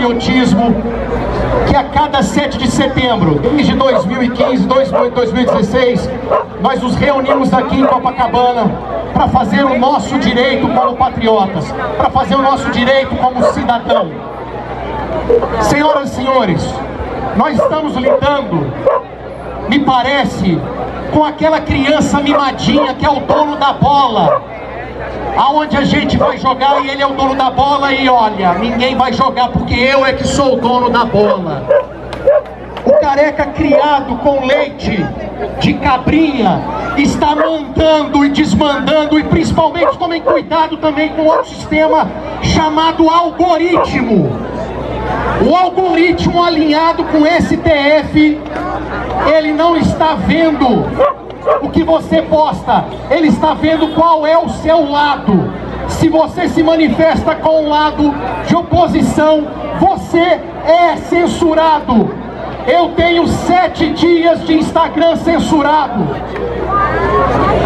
patriotismo que a cada 7 de setembro, desde 2015, 2016, nós nos reunimos aqui em Copacabana para fazer o nosso direito como patriotas, para fazer o nosso direito como cidadão. Senhoras e senhores, nós estamos lidando me parece, com aquela criança mimadinha que é o dono da bola. Aonde a gente vai jogar e ele é o dono da bola e olha, ninguém vai jogar porque eu é que sou o dono da bola. O careca criado com leite de cabrinha está mandando e desmandando e principalmente tomem cuidado também com outro sistema chamado algoritmo. O algoritmo alinhado com STF, ele não está vendo o que você posta, ele está vendo qual é o seu lado. Se você se manifesta com um lado de oposição, você é censurado. Eu tenho sete dias de Instagram censurado.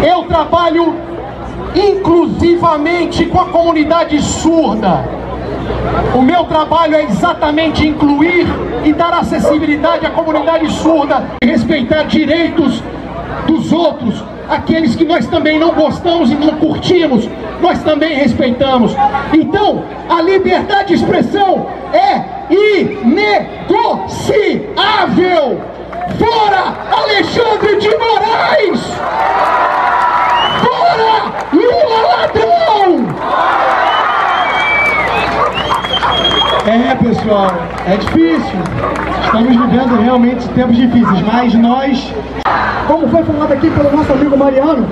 Eu trabalho inclusivamente com a comunidade surda. O meu trabalho é exatamente incluir e dar acessibilidade à comunidade surda e respeitar direitos dos outros, aqueles que nós também não gostamos e não curtimos, nós também respeitamos. Então, a liberdade de expressão é inegociável. Fora Alexandre de Moraes! Fora Lula ladrão! É, pessoal, é difícil. Estamos vivendo realmente tempos difíceis, mas nós, como foi falado aqui pelo nosso amigo Mariano,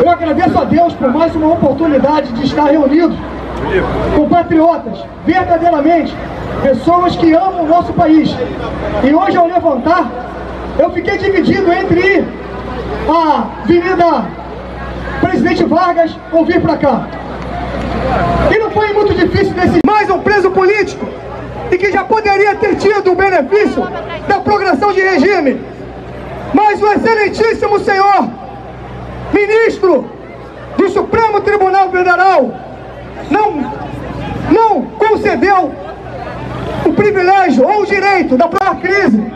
eu agradeço a Deus por mais uma oportunidade de estar reunido com patriotas, verdadeiramente, pessoas que amam o nosso país. E hoje, ao levantar, eu fiquei dividido entre à Avenida Presidente Vargas ou vir para cá. E não foi muito difícil decidir. Mais um preso político e que já poderia ter tido o benefício da progressão de regime. Mas o excelentíssimo senhor ministro do Supremo Tribunal Federal não, não concedeu o privilégio ou o direito da própria crise.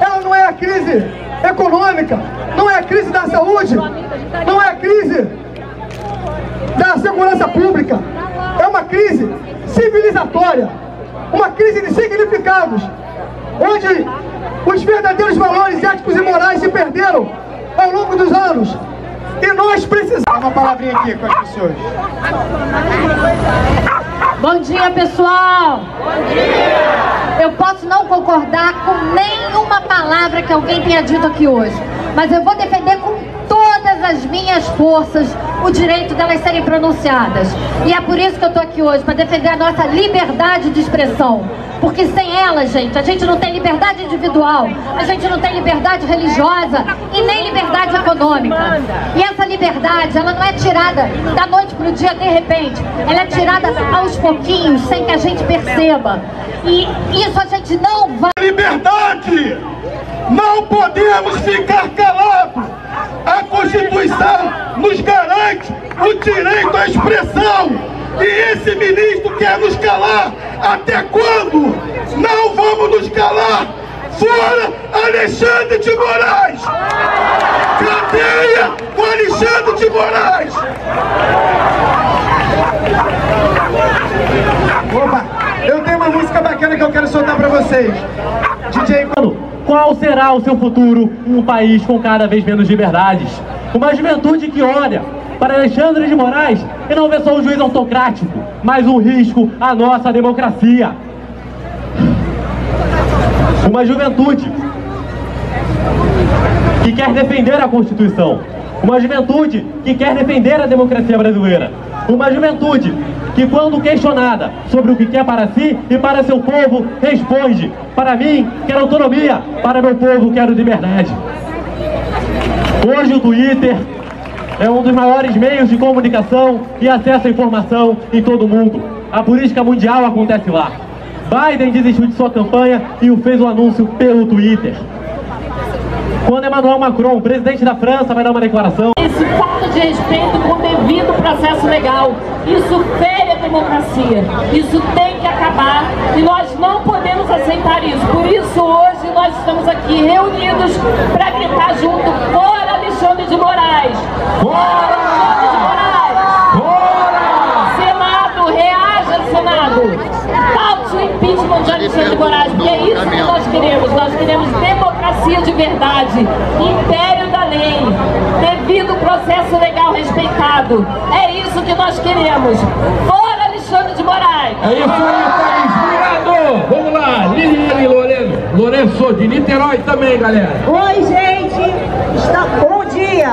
Ela não é a crise econômica, não é a crise da saúde, não é a crise da segurança pública. É uma crise civilizatória, uma crise de significados. onde os verdadeiros valores éticos e morais se perderam ao longo dos anos. E nós precisamos. Uma palavrinha aqui com as pessoas. Bom dia, pessoal! Bom dia! Eu posso não concordar com nenhuma palavra que alguém tenha dito aqui hoje, mas eu vou defender com todas as minhas forças o direito delas serem pronunciadas. E é por isso que eu estou aqui hoje, para defender a nossa liberdade de expressão. Porque sem ela, gente, a gente não tem liberdade individual, a gente não tem liberdade religiosa e nem liberdade econômica. E essa liberdade, ela não é tirada da noite para o dia de repente, ela é tirada aos pouquinhos, sem que a gente perceba. E isso a gente não vai. Liberdade! Não podemos ficar calados! A Constituição nos garante o direito à expressão! E esse ministro quer nos calar. Até quando? Não vamos nos calar. Fora Alexandre de Moraes! Cadeia com Alexandre de Moraes! Opa, eu tenho uma música bacana que eu quero soltar pra vocês. DJ... Qual será o seu futuro em um país com cada vez menos liberdades? Uma juventude que olha para Alexandre de Moraes e não vê só um juiz autocrático, mas um risco à nossa democracia. Uma juventude que quer defender a Constituição. Uma juventude que quer defender a democracia brasileira. Uma juventude que, quando questionada sobre o que quer para si e para seu povo, responde: Para mim, quero autonomia, para meu povo, quero liberdade. Hoje o Twitter é um dos maiores meios de comunicação e acesso à informação em todo o mundo. A política mundial acontece lá. Biden desistiu de sua campanha e o fez o um anúncio pelo Twitter. Quando Emmanuel Macron, presidente da França, vai dar uma declaração. Esse falta de respeito com devido processo legal, isso fere a democracia. Isso tem que acabar e nós não podemos aceitar isso. Por isso hoje nós estamos aqui reunidos para gritar junto, fora Alexandre de Moraes! Fora Alexandre de Moraes! Fora! Senado, reaja, Senado! Falte de Alexandre de Moraes, porque é isso que nós queremos. Nós queremos democracia de verdade, império da lei, devido processo legal respeitado. É isso que nós queremos. Fora Alexandre de Moraes! É isso aí, país virado! Vamos lá, Liliane Lourenço, Lourenço de Niterói também, galera. Oi, gente! Está... Bom dia!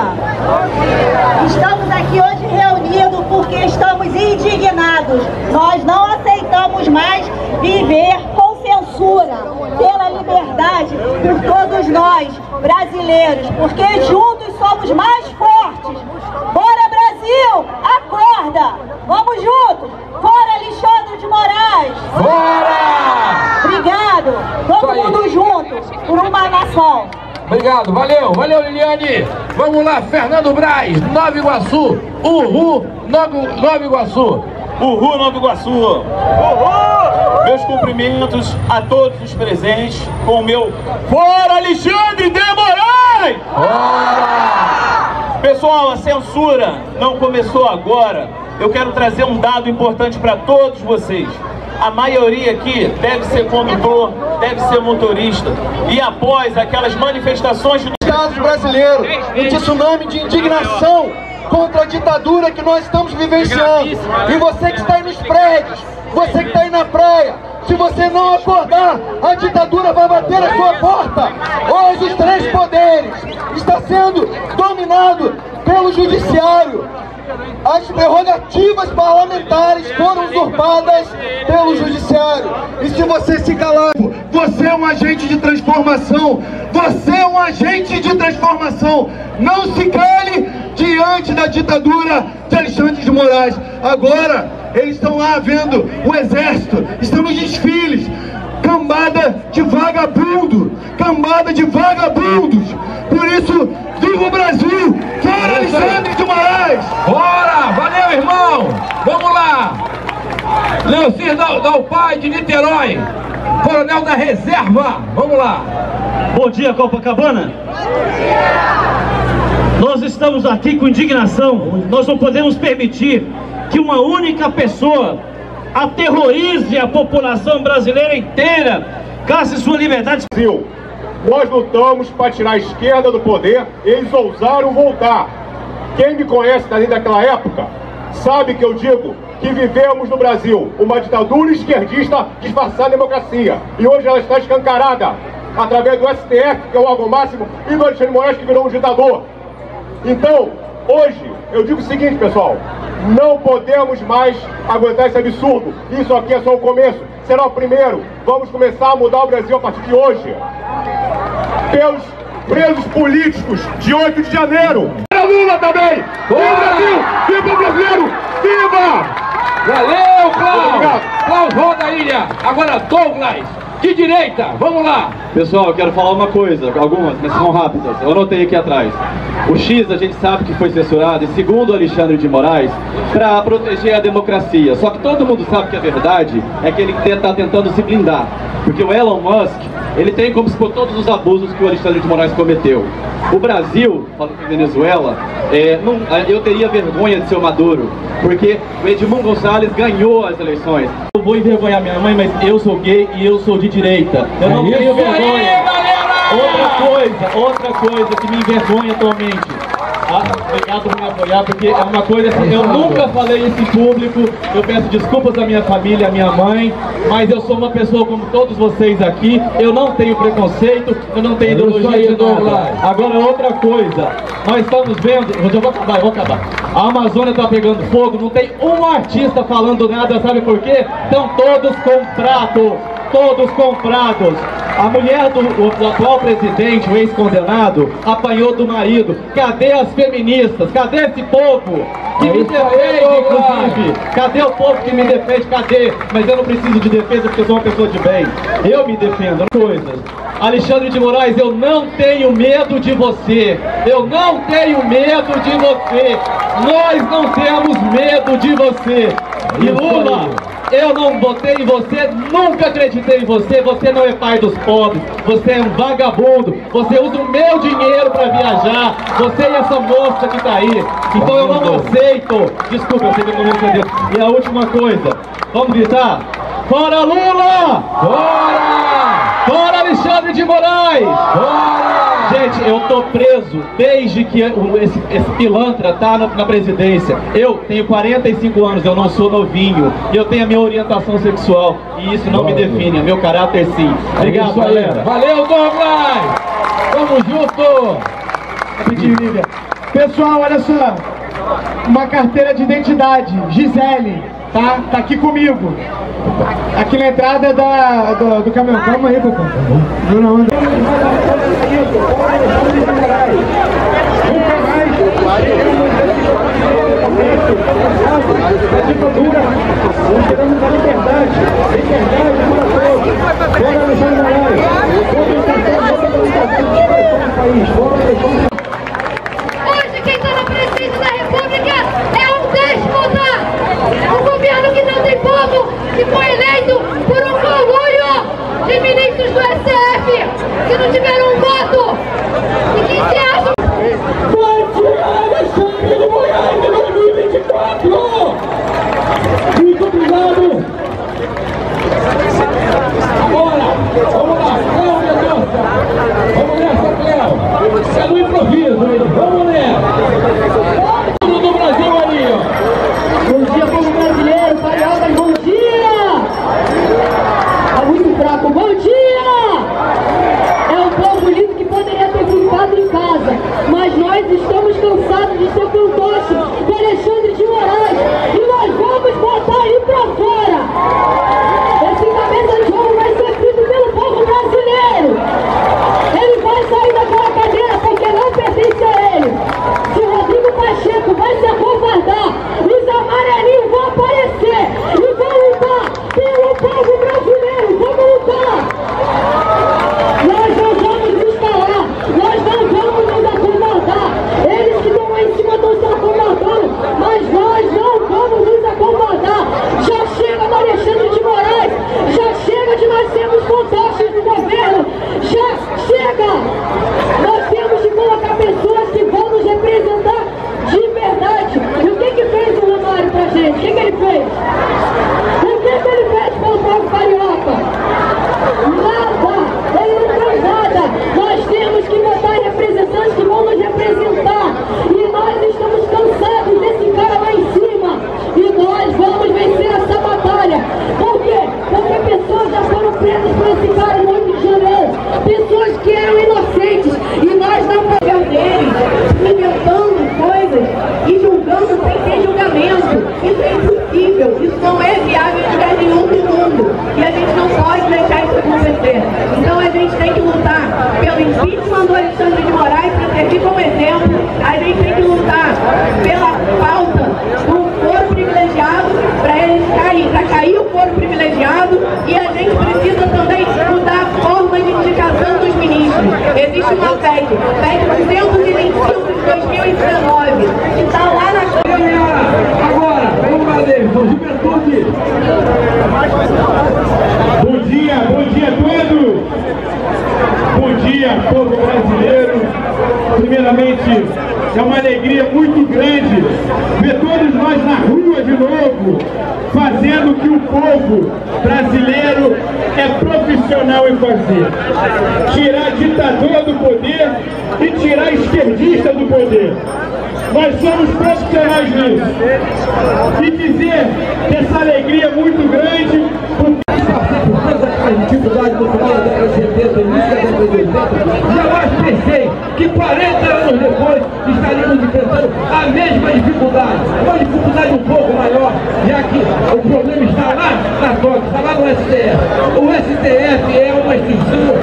Estamos aqui hoje reunidos porque estamos indignados. Nós não aceitamos mais viver com censura pela liberdade por todos nós, brasileiros, porque juntos somos mais fortes. Bora, Brasil! Acorda! Vamos juntos! Fora Alexandre de Moraes! Fora! Obrigado! Todo mundo juntos por uma nação! Obrigado, valeu, valeu Liliane. Vamos lá, Fernando Braz, Nova Iguaçu, Uhul, Nova, Iguaçu. Uhul, Nova Iguaçu. Uhul! Meus cumprimentos a todos os presentes com o meu Fora Alexandre de Moraes! Fora! Pessoal, a censura não começou agora. Eu quero trazer um dado importante para todos vocês a maioria aqui deve ser condutor, deve ser motorista. E após aquelas manifestações do Estados brasileiro, um tsunami de indignação contra a ditadura que nós estamos vivenciando. E você que está aí nos prédios, você que está aí na praia, se você não acordar, a ditadura vai bater na sua porta. Hoje os três poderes está sendo dominado pelo judiciário. As prerrogativas parlamentares foram usurpadas pelo judiciário. E se você se calar, você é um agente de transformação. Você é um agente de transformação. Não se cale diante da ditadura de Alexandre de Moraes. Agora, eles estão lá vendo o exército, estão nos desfiles. Cambada de vagabundo, cambada de vagabundos. Por isso, viva o Brasil! Fora Alexandre de Moraes! Bora! Valeu, irmão! Vamos lá! Leocir Dalpai de Niterói, coronel da reserva. Vamos lá! Bom dia, Copacabana! Bom dia! Nós estamos aqui com indignação. Nós não podemos permitir que uma única pessoa aterrorize a população brasileira inteira Caça sua liberdade. Brasil. Nós lutamos para tirar a esquerda do poder, eles ousaram voltar. Quem me conhece desde daquela época sabe que eu digo que vivemos no Brasil uma ditadura esquerdista disfarçada de democracia. E hoje ela está escancarada através do STF, que é o órgão máximo, e do Alexandre Moraes, que virou um ditador. Então, hoje, eu digo o seguinte, pessoal, não podemos mais aguentar esse absurdo. Isso aqui é só o começo, será o primeiro. Vamos começar a mudar o Brasil a partir de hoje. Pelos presos políticos de 8 de janeiro. Para Lula também! Viva Brasil! Viva o brasileiro! Viva! Valeu, Klaus! Klaus roda a ilha! Agora Douglas! De direita, vamos lá! Pessoal, eu quero falar uma coisa, algumas, mas são rápidas. Eu anotei aqui atrás. O X a gente sabe que foi censurado, e segundo Alexandre de Moraes, para proteger a democracia. Só que todo mundo sabe que a verdade é que ele está tentando se blindar. Porque o Elon Musk, ele tem como expor todos os abusos que o Alexandre de Moraes cometeu. O Brasil, falando em Venezuela, é, não, eu teria vergonha de ser o Maduro, porque o Edmundo Gonçalves ganhou as eleições. Eu vou envergonhar minha mãe, mas eu sou gay e eu sou de direita. Eu não tenho vergonha. Outra coisa, outra coisa que me envergonha atualmente. Obrigado por me apoiar, porque é uma coisa assim, eu nunca falei isso em público, eu peço desculpas à minha família, à minha mãe, mas eu sou uma pessoa como todos vocês aqui, eu não tenho preconceito, eu não tenho ideologia de nada. Agora outra coisa, nós estamos vendo, eu vou acabar, eu vou acabar. A Amazônia está pegando fogo, não tem um artista falando nada, sabe por quê? Estão todos comprados, todos comprados. A mulher do, do atual presidente, o ex-condenado, apanhou do marido. Cadê as feministas? Cadê esse povo que me defende, inclusive? Cadê o povo que me defende? Cadê? Mas eu não preciso de defesa porque eu sou uma pessoa de bem. Eu me defendo. Coisas. Alexandre de Moraes, eu não tenho medo de você. Eu não tenho medo de você. Nós não temos medo de você. E Lula, eu não votei em você, nunca acreditei em você. Você não é pai dos pobres. Você é um vagabundo. Você usa o meu dinheiro para viajar. Você e essa moça que tá aí. Então eu não aceito. Desculpa, eu sei que eu não vou entender. E a última coisa. Vamos gritar? Fora Lula! Fora! Fora Alexandre de Moraes! Fora! Gente, eu tô preso desde que esse, esse pilantra tá na, na, presidência. Eu tenho 45 anos, eu não sou novinho. Eu tenho a minha orientação sexual. E isso não me define, é meu caráter sim. Obrigado, é galera. Valeu, Douglas! Tamo junto! Pessoal, olha só. Uma carteira de identidade, Gisele, tá? Tá aqui comigo. Aqui na entrada da, do, do caminhão. Calma aí, papai. Não, não. Fora Alexandre Moraes, fora o cartão, fora a liberdade da república é um déspota! Um governo que não tem povo, que foi eleito por um conluio de ministros do STF, que não tiveram um voto! E quem se acha... Vai tirar Alexandre de Moraes em 2024! PEC, PEC 225 de 2019, que está lá na... Agora, vamos para Davidson, juventude. Bom dia, bom dia todos! Bom dia, povo brasileiro! Primeiramente, é uma alegria muito grande ver todos nós na rua de novo, fazendo o que o povo brasileiro é profissional em fazer. Tirar ditador do poder e tirar esquerdista do poder. Nós somos profissionais nisso. E dizer que essa alegria é muito grande porque dificuldade no final da década de 70, início da década de 80, jamais pensei que 40 anos depois estaríamos enfrentando a mesma dificuldade, uma dificuldade um pouco maior, já que o problema está lá na TOC, está lá no STF. O STF é uma instituição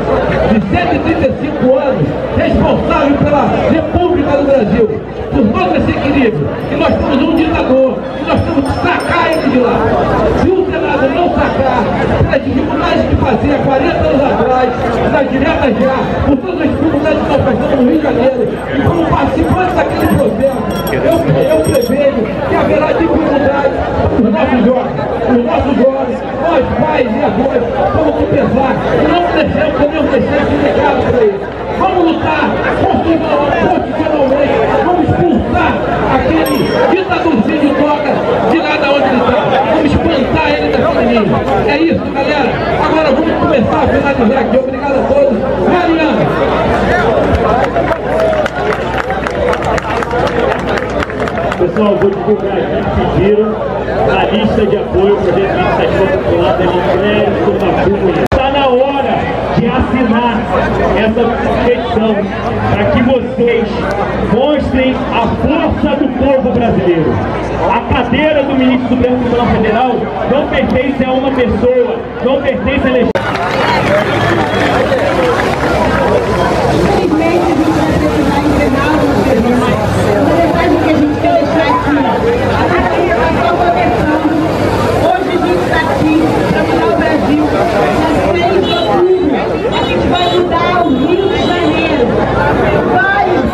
de 135 anos, responsável pela República do Brasil, por todo esse equilíbrio. E nós temos um ditador, e nós temos que sacar ele de lá. Se o Senado não sacar, pelas dificuldades que fazia 40 anos atrás, na direta já, por todas as dificuldades que nós passamos no Rio de Janeiro, e como participantes daquele processo, eu, eu prevejo que haverá dificuldades para os nossos jovens, os nossos jovens, nós pais e avós, vamos pesar, e não deixemos, podemos deixar esse legado para eles. Vamos lutar constitucionalmente, vamos expulsar aquele ditadorzinho toca de nada onde ele está. Vamos espantar ele daquele ninho. É isso, galera. Agora começar a finalizar aqui. Obrigado a todos. Mariana. Pessoal, vou divulgar aqui, pediram a lista de apoio ao projeto de iniciativa popular da Mulheres do Papu Está na hora de assinar essa petição para que vocês mostrem a força do povo brasileiro. A cadeira do ministro do Supremo Tribunal Federal não pertence a uma pessoa, não pertence a Infelizmente, a gente vai entregar o serviço. Uma mensagem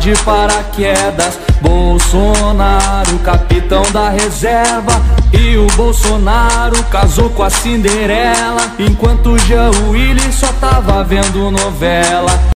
de paraquedas. Bolsonaro, capitão da reserva. E o Bolsonaro casou com a Cinderela. Enquanto Jean Willis só tava vendo novela